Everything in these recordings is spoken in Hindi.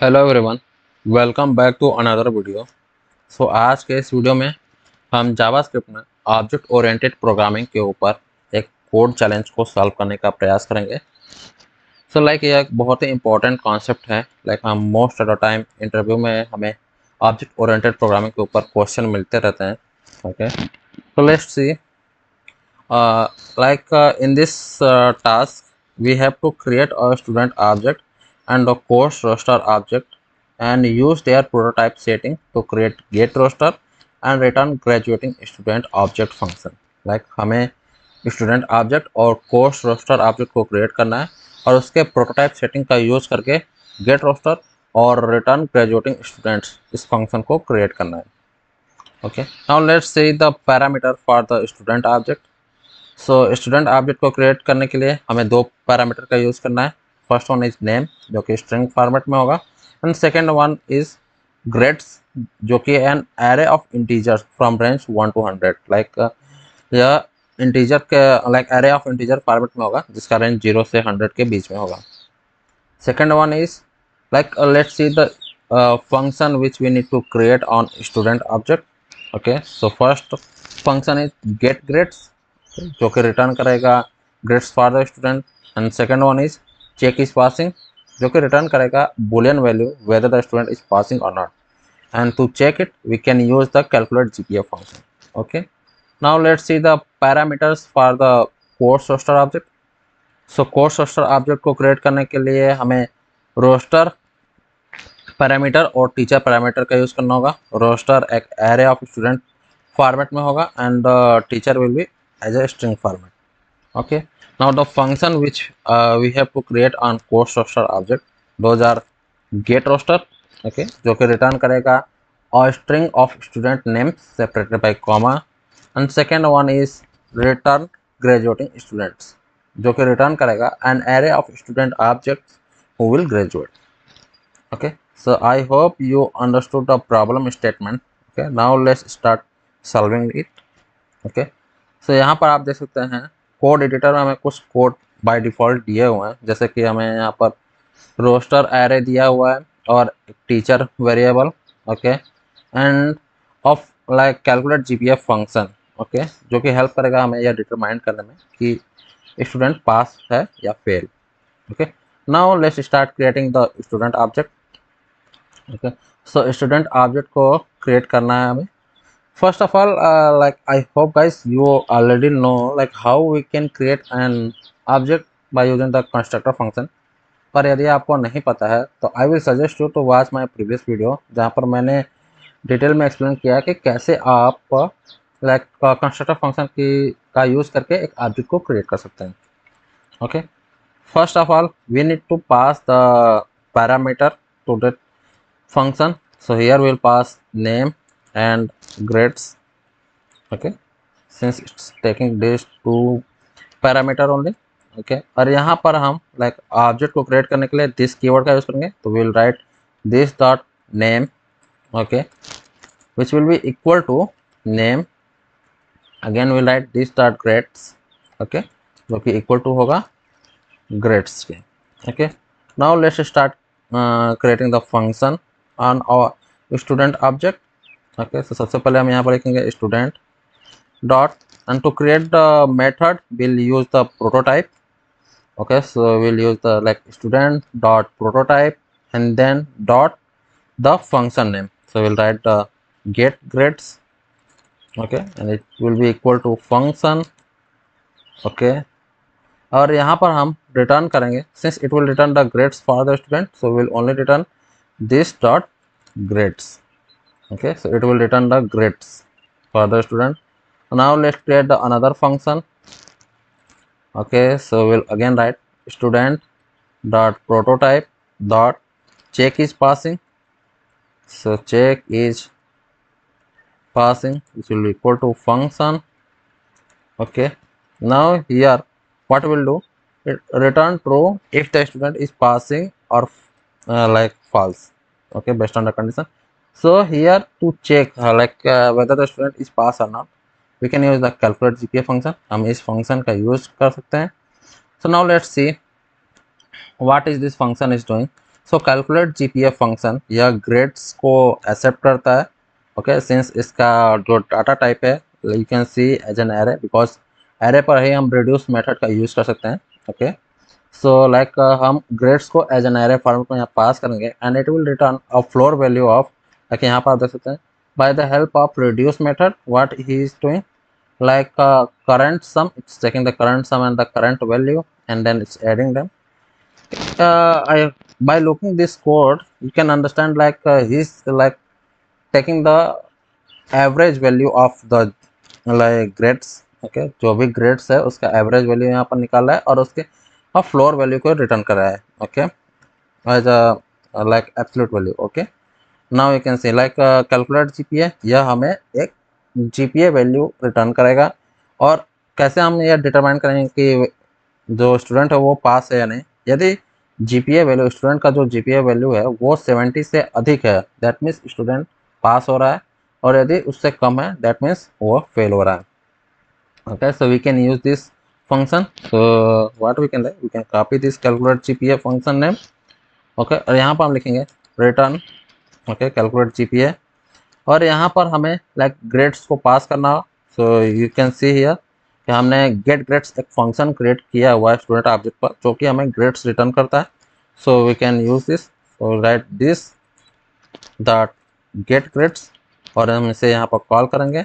Hello everyone welcome back to another video so आज के इस वीडियो में हम जावास्क्रिप्ट में ऑब्जेक्ट ओरिएंटेड प्रोग्रामिंग के ऊपर एक कोड चैलेंज को सॉल्व करने का प्रयास करेंगे। सो so, लाइक like, यह एक बहुत ही इंपॉर्टेंट कॉन्सेप्ट है। लाइक हम most of the time interview में हमें ऑब्जेक्ट ओरिएंटेड प्रोग्रामिंग के ऊपर क्वेश्चन मिलते रहते हैं। ओके तो let's see like in this task we have to create a student object and the course roster object, and use their prototype setting to create get roster and return graduating student object function. Like, हमें स्टूडेंट ऑब्जेक्ट और कोर्स रोस्टर ऑब्जेक्ट को क्रिएट करना है और उसके प्रोटोटाइप सेटिंग का यूज़ करके गेट रोस्टर और रिटर्न ग्रेजुएटिंग स्टूडेंट्स इस फ़ंक्शन को क्रिएट करना है। Okay now let's see the parameter for the student object so student object को क्रिएट करने के लिए हमें दो पैरामीटर का यूज़ करना है। फ़र्स्ट वन इज़ नेम जो कि स्ट्रिंग फॉर्मेट में होगा. And second one is grades जो कि an array of integer from range one to hundred like यह इंटीजर के like array of integer format में होगा, जिसका रेंज ज़ीरो से हंड्रेड के बीच में होगा. Second one is like let's see the function which we need to create on student object okay so first function is get grades जो कि रिटर्न करेगा grades for the student and second one is check is passing जो कि रिटर्न करेगा boolean value whether the student is passing और not and to check it we can use the calculate GPF function okay now let's see the parameters for the course roster object so course roster object को क्रिएट करने के लिए हमें रोस्टर पैरामीटर और टीचर पैरामीटर का यूज़ करना होगा। रोस्टर एक एरे ऑफ़ स्टूडेंट फॉर्मेट में होगा and teacher will be as a string format okay now the function which uh, we have to create on course roster object those are get roster okay जो कि return करेगा a string of student names separated by comma and second one is return graduating students जो कि return करेगा an array of student objects who will graduate okay so i hope you understood the problem statement okay now let's start solving it okay so यहाँ पर आप देख सकते हैं कोड एडिटर में हमें कुछ कोड बाय डिफ़ॉल्ट दिए हुए हैं। जैसे कि हमें यहाँ पर रोस्टर एरे दिया हुआ है और teacher variable okay and of like calculate GPF function okay जो कि हेल्प करेगा हमें यह डिटरमाइन करने में कि स्टूडेंट पास है या fail okay now let's start creating the student object okay so student object को क्रिएट करना है हमें। First of all uh, like i hope guys you already know like how we can create an object by using the constructor function. पर यदि आपको नहीं पता है तो I will suggest you to watch my previous video जहाँ पर मैंने डिटेल में एक्सप्लेन किया कि कैसे आप लाइक कंस्ट्रक्टर फ़ंक्शन की का यूज़ करके एक ऑब्जेक्ट को क्रिएट कर सकते हैं। Okay first of all we need to pass the parameter to that function. So here we'll pass name. And grades okay since it's taking these two parameter only okay और यहाँ पर हम like object को create करने के लिए this keyword का यूज़ करेंगे तो we'll write this dot name okay which will be equal to name again we we'll write this dot grades okay जो कि equal to होगा grades के okay now let's start uh, creating the function on our student object okay so सबसे पहले हम यहाँ पर लिखेंगे student dot and to create the method will use the prototype okay so will use the like student dot prototype and then dot the function name so will write the get grades okay and it will be equal to function okay, और यहाँ पर हम रिटर्न करेंगे. Since it will return the grades for the student so will only return this dot grades okay so it will return the grades for the student. Now let's create the another function. Okay so we'll again write student dot prototype dot check is passing. So check is passing which will be equal to function. Okay now here what will do it return true if the student is passing or uh, like false. Okay based on the condition so here to check uh, like uh, whether the student is pass or not we can use the calculate gpa function. हम इस function का use कर सकते हैं। So now let's see what is this function is doing. Calculate GPA function यह ग्रेड्स को एक्सेप्ट करता है। ओके okay, सिंस इसका जो डाटा टाइप है you can see as an array because array पर ही हम रिड्यूस मेथड का यूज़ कर सकते हैं। ओके सो लाइक हम ग्रेड्स को एज एन एरे फॉर्मेट में यहाँ पास करेंगे and it will return a floor value of ताकि यहाँ पर आप देख सकते हैं by the help of reduce method what he is doing like current sum it's checking the current sum and the current value and then it's adding them by looking this code you can understand like he is like taking the average value of the like grades okay जो भी ग्रेड्स है, उसका एवरेज वैल्यू यहाँ पर निकाला है और उसके फ्लोर वैल्यू को रिटर्न कराया है okay as a like absolute value okay now you can see like calculate GPA यह हमें एक जीपीए वैल्यू रिटर्न करेगा। और कैसे हम यह डिटरमाइन करेंगे कि जो स्टूडेंट है वो पास है या नहीं? यदि जीपीए वैल्यू स्टूडेंट का जो जीपीए वैल्यू है, वो 70 से अधिक है दैट मीन्स स्टूडेंट पास हो रहा है। और यदि उससे कम है दैट मीन्स वो फेल हो रहा है। Okay so we can use this function so what we can we can copy this calculate GPA function name okay और यहाँ पर हम लिखेंगे रिटर्न ओके कैलकुलेट जीपीए और यहाँ पर हमें लाइक ग्रेड्स को पास करना so you can see here कि हमने गेट ग्रेड्स एक फ़ंक्शन क्रिएट किया हुआ है स्टूडेंट ऑब्जेक्ट पर, जो कि हमें ग्रेड्स रिटर्न करता है। So we can use this so write this that get grades और हम इसे यहाँ पर कॉल करेंगे।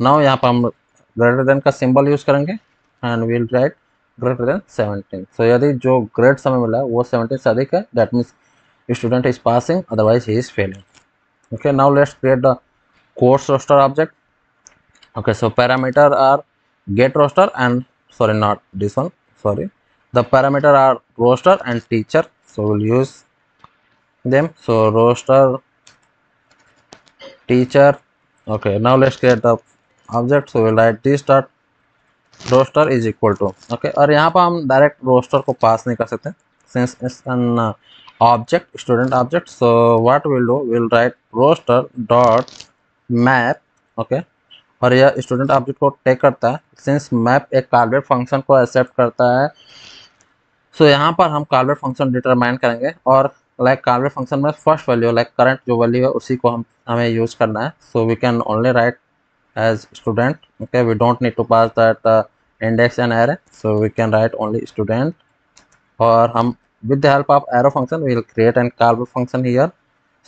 नाउ यहाँ पर हम ग्रेटर देन का सिंबल यूज़ करेंगे and will write greater than seventeen so यदि जो ग्रेड्स हमें मिला है, वो सेवनटीन से अधिक है that means student is passing otherwise he is failing okay now let's create the course roster object okay so parameter are get roster and sorry not this one sorry the parameter are roster and teacher so we'll use them so roster teacher okay now let's create the object so we'll write this dot roster is equal to okay और यहाँ पर हम डायरेक्ट रोस्टर को पास नहीं कर सकते since it's an uh, object student object. So what we'll do we'll write roster dot map okay? और यह स्टूडेंट ऑब्जेक्ट को टेक करता है। सिंस मैप एक कार्बेट फ़ंक्शन को एक्सेप्ट करता है सो so, यहाँ पर हम कार्बेट फ़ंक्शन डिटरमाइन करेंगे। और लाइक कार्बेट फ़ंक्शन में फ़र्स्ट वैल्यू लाइक करंट जो वैल्यू है उसी को हम हमें यूज़ करना है। So we can only write as student okay we don't need to pass that index and array so we can write only student और हम with the help of arrow function, we will create an callable function here.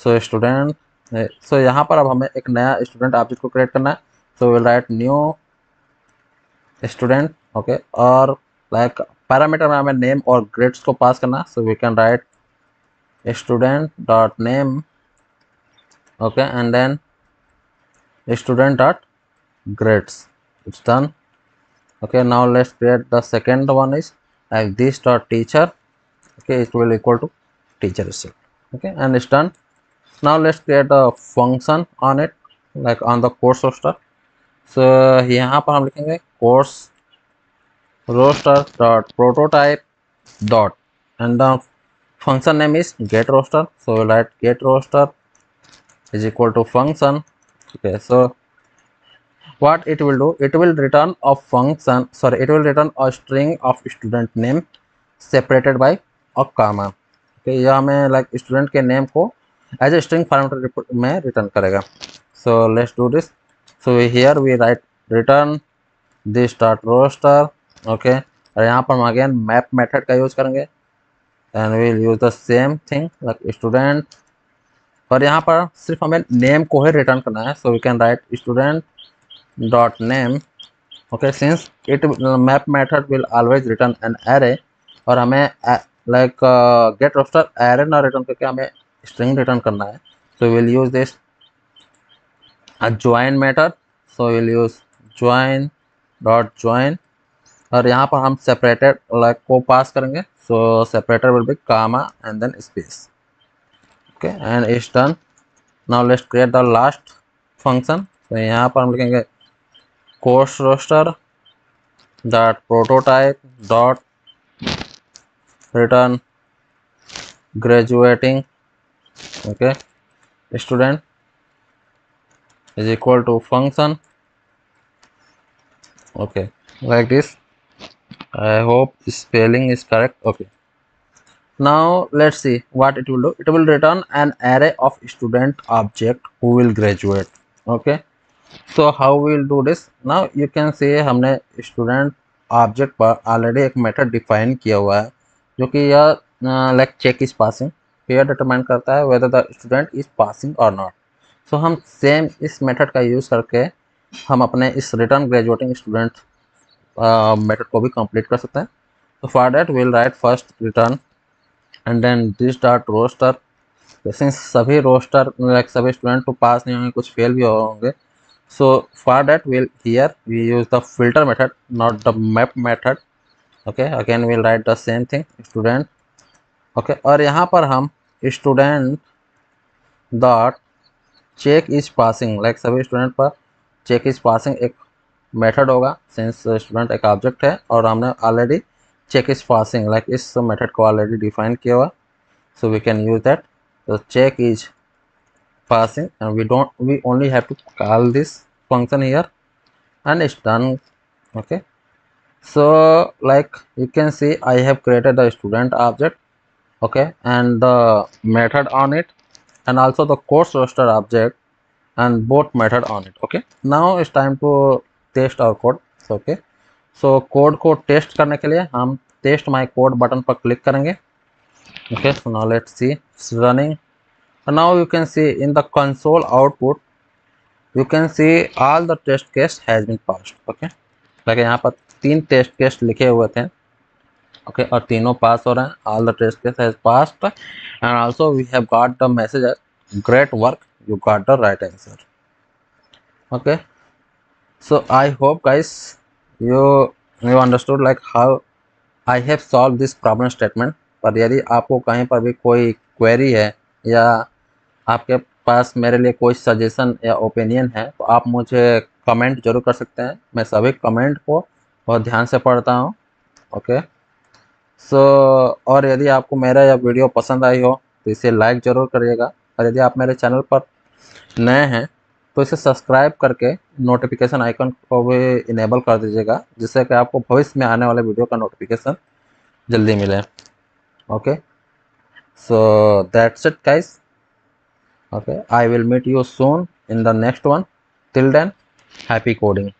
So, student eh, यहाँ पर अब हमें एक नया स्टूडेंट ऑब्जेक्ट को क्रिएट करना है. So will write new student okay और लाइक पैरामीटर में हमें नेम और ग्रेड्स को पास करना so we can write student dot name okay and then student dot grades it's done okay now let's create the second one is like this dot teacher okay it will equal to teacher itself okay and it's done now let's create a function on it like on the course roster so यहाँ पर हम लिखेंगे course roster dot prototype dot and the function name is get roster so we'll write get roster is equal to function okay so what it will do it will return a function sorry it will return a string of student name separated by और कामा ओके यह हमें लाइक स्टूडेंट के नेम को एज ए स्ट्रिंग फॉर्मेट में रिटर्न करेगा। So let's do this so here we write return this start roster okay और यहाँ पर हम अगेन मैप मेथड का यूज़ करेंगे। And we'll use the same thing like student और यहाँ पर सिर्फ़ हमें नेम को ही रिटर्न करना है। So we can write student dot name okay since it map method will always return an array और हमें लाइक गेट रोस्टर आयरन और रिटर्न करके हमें स्ट्रिंग रिटर्न करना है। So will use this join matter so will use join dot join और यहाँ पर हम सेपरेटेड लाइक को पास करेंगे। So separator will be comma and then space okay and is turn now let create the last function तो यहाँ पर हम लिखेंगे course roster dot prototype dot return graduating okay student is equal to function okay like this i hope spelling is correct okay now let's see what it will do it will return an array of student object who will graduate okay so how we will do this now you can see हमने student object पर already एक method define किया हुआ है जो कि यह लाइक चेक इज़ पासिंग यह डिटरमाइन करता है whether the student is passing और नॉट सो हम सेम इस मेथड का यूज़ करके हम अपने इस रिटर्न ग्रेजुएटिंग स्टूडेंट मेथड को भी कंप्लीट कर सकते हैं। तो for that will write first return and then this dot roster since सभी रोस्टर लाइक सभी स्टूडेंट को पास नहीं होंगे, कुछ फेल भी होंगे so for that will here we use the filter method not the map method okay again will write the same thing student okay और यहाँ पर हम student dot check is passing like सभी स्टूडेंट पर चेक इज़ पासिंग एक मेथड होगा सिंस स्टूडेंट एक ऑब्जेक्ट है, और हमने already check is passing like इस मेथड को ऑलरेडी डिफाइन किया हुआ। So we can use that to check is passing and we don't we only have to call this function here and it's done okay so like you can see i have created the student object okay and the method on it and also the course roster object and both method on it okay now it's time to test our code so okay so so, code को टेस्ट करने के लिए हम टेस्ट माई कोड बटन पर क्लिक करेंगे okay so now let's see running now you can see in the console output you can see all the test case has been passed okay लगे यहाँ पर तीन टेस्ट केस लिखे हुए थे। ओके okay, और तीनों पास हो रहे हैं। All the test case has passed and also we have got the message great work you got the right answer. Okay. So i hope guys you you understood like how I have solved this problem statement. पर यदि आपको कहीं पर भी कोई क्वेरी है या आपके पास मेरे लिए कोई सजेशन या ओपिनियन है तो आप मुझे कमेंट ज़रूर कर सकते हैं। मैं सभी कमेंट को बहुत ध्यान से पढ़ता हूँ। ओके सो और यदि आपको मेरा यह वीडियो पसंद आई हो तो इसे लाइक ज़रूर करिएगा। और यदि आप मेरे चैनल पर नए हैं तो इसे सब्सक्राइब करके नोटिफिकेशन आइकन को भी इनेबल कर दीजिएगा, जिससे कि आपको भविष्य में आने वाले वीडियो का नोटिफिकेशन जल्दी मिले। Okay so that's it guys okay I will meet you soon in the next one till then Happy coding.